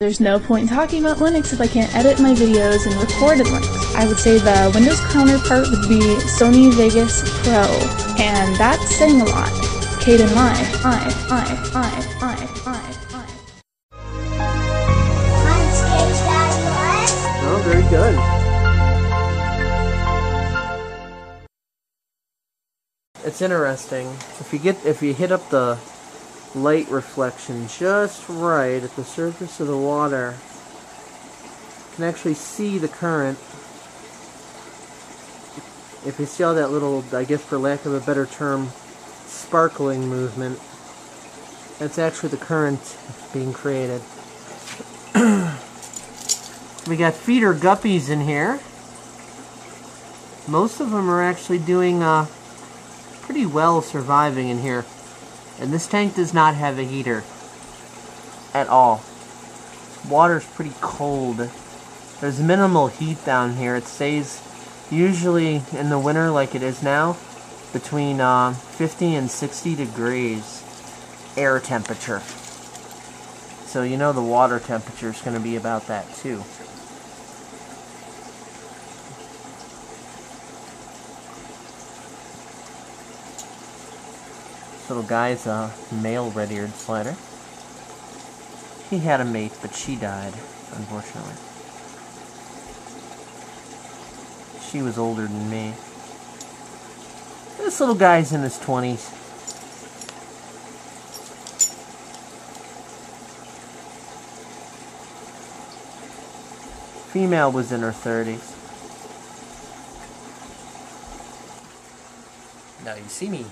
There's no point in talking about Linux if I can't edit my videos in recorded Linux. I would say the Windows counterpart would be Sony Vegas Pro, and that's saying a lot. Kdenlive, I, I, I, I, I, I. Oh, very good. It's interesting. If you get if you hit up the light reflection just right at the surface of the water, you can actually see the current. If you see all that little, I guess for lack of a better term, sparkling movement, that's actually the current being created. we got feeder guppies in here. Most of them are actually doing uh, pretty well surviving in here. And this tank does not have a heater at all. Water's pretty cold. There's minimal heat down here. It stays usually in the winter like it is now between uh, 50 and 60 degrees air temperature. So you know the water temperature is going to be about that too. Little guy's a male red-eared slider. He had a mate, but she died, unfortunately. She was older than me. This little guy's in his 20s. Female was in her 30s. Now you see me.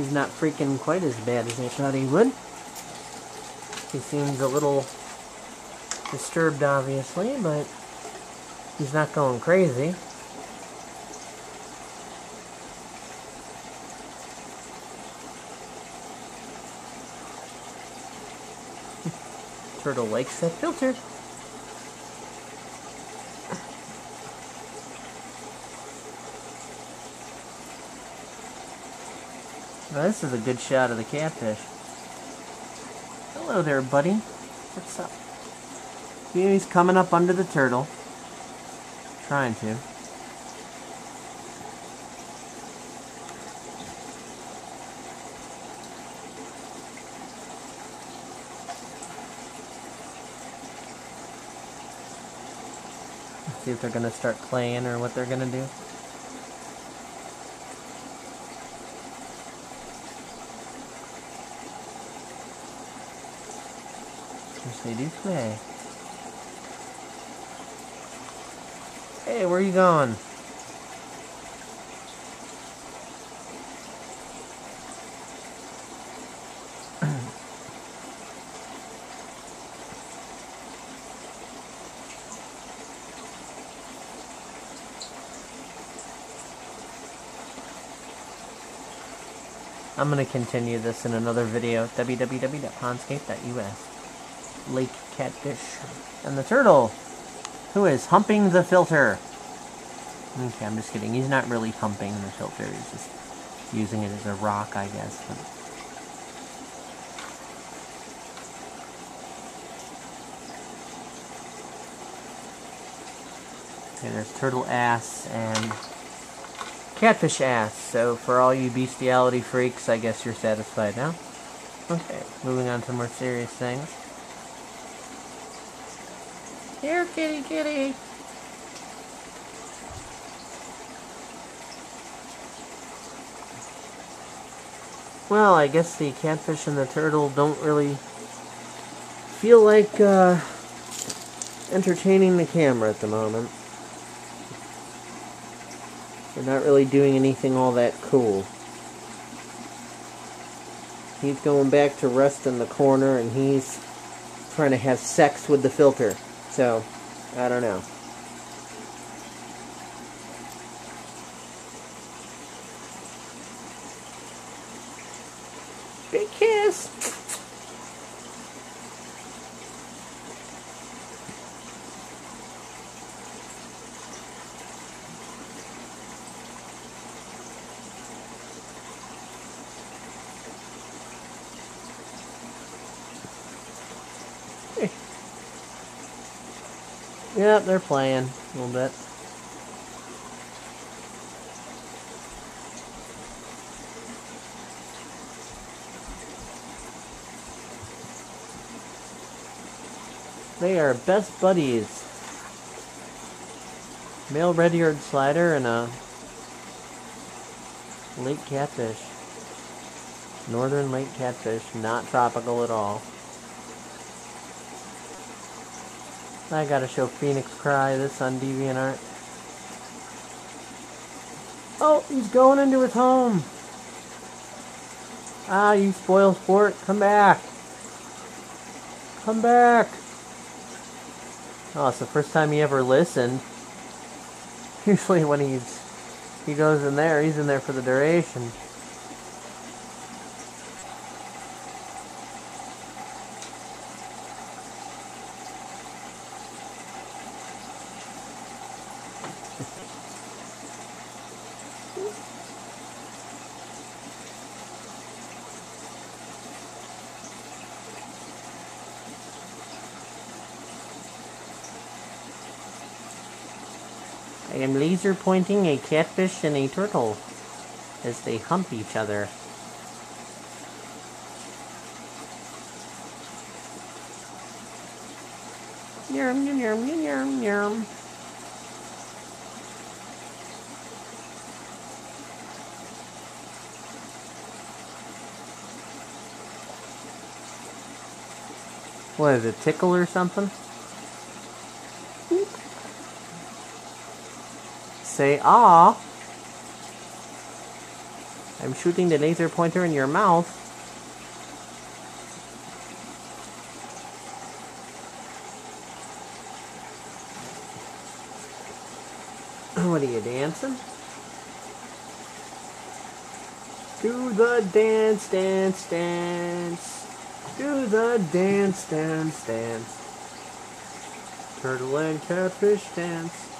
He's not freaking quite as bad as I thought he would. He seems a little disturbed, obviously, but he's not going crazy. Turtle likes that filter. This is a good shot of the catfish. Hello there, buddy. What's up? he's coming up under the turtle. Trying to. see if they're going to start playing or what they're going to do. They do play. Hey, where are you going? I'm going to continue this in another video, www.pondscape.us lake catfish. And the turtle, who is humping the filter. Okay, I'm just kidding. He's not really humping the filter. He's just using it as a rock, I guess. But Okay, there's turtle ass and catfish ass. So for all you bestiality freaks, I guess you're satisfied now. Okay, moving on to more serious things. Here, kitty, kitty. Well, I guess the catfish and the turtle don't really feel like uh, entertaining the camera at the moment. They're not really doing anything all that cool. He's going back to rest in the corner and he's trying to have sex with the filter. So, I don't know. Yeah, they're playing a little bit. They are best buddies. Male red-eared slider and a lake catfish. Northern lake catfish, not tropical at all. I gotta show Phoenix Cry this on DeviantArt. Oh, he's going into his home. Ah, you spoil sport. Come back. Come back. Oh, it's the first time he ever listened. Usually when he's he goes in there, he's in there for the duration. I am laser pointing a catfish and a turtle as they hump each other. Yum, yum, yum, yum, yum, yum. What is it, tickle or something? Say ah. I'm shooting the laser pointer in your mouth. what are you dancing? Do the dance, dance, dance. Do the dance, dance, dance. Turtle and catfish dance.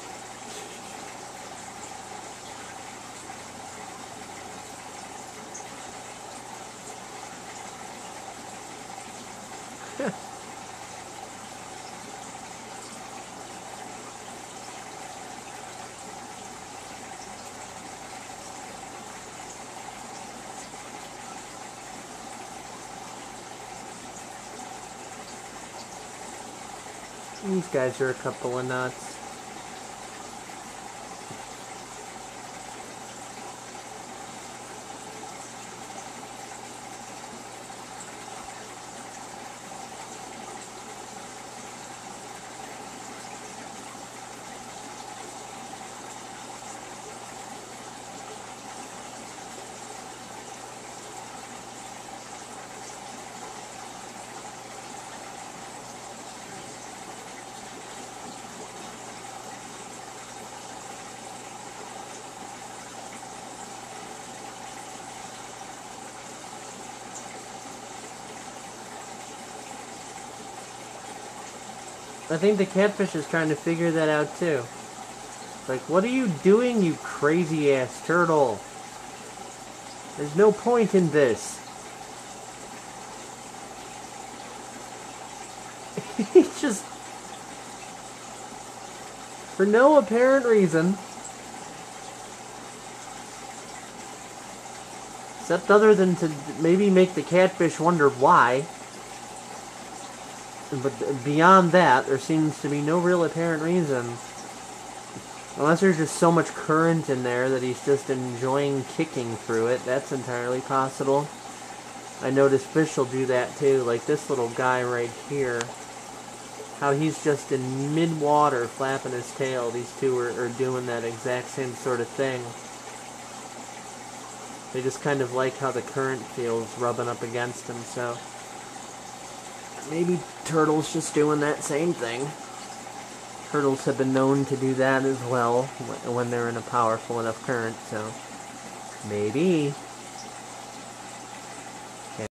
These guys are a couple of nuts. I think the catfish is trying to figure that out too. Like, what are you doing, you crazy ass turtle? There's no point in this. he just... For no apparent reason. Except other than to maybe make the catfish wonder why but beyond that, there seems to be no real apparent reason. Unless there's just so much current in there that he's just enjoying kicking through it. That's entirely possible. I noticed fish will do that too, like this little guy right here. How he's just in mid-water flapping his tail. These two are, are doing that exact same sort of thing. They just kind of like how the current feels rubbing up against them, so... Maybe turtles just doing that same thing. Turtles have been known to do that as well when they're in a powerful enough current, so maybe.